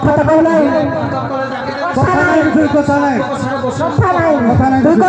पक्का तपाईँलाई কথা नै दुईको छ नै दुईको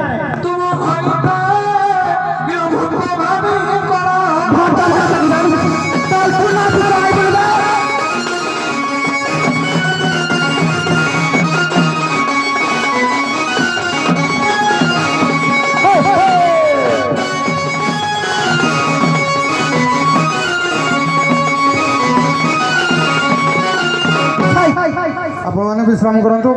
অনেক বিশ্রাম করুন তো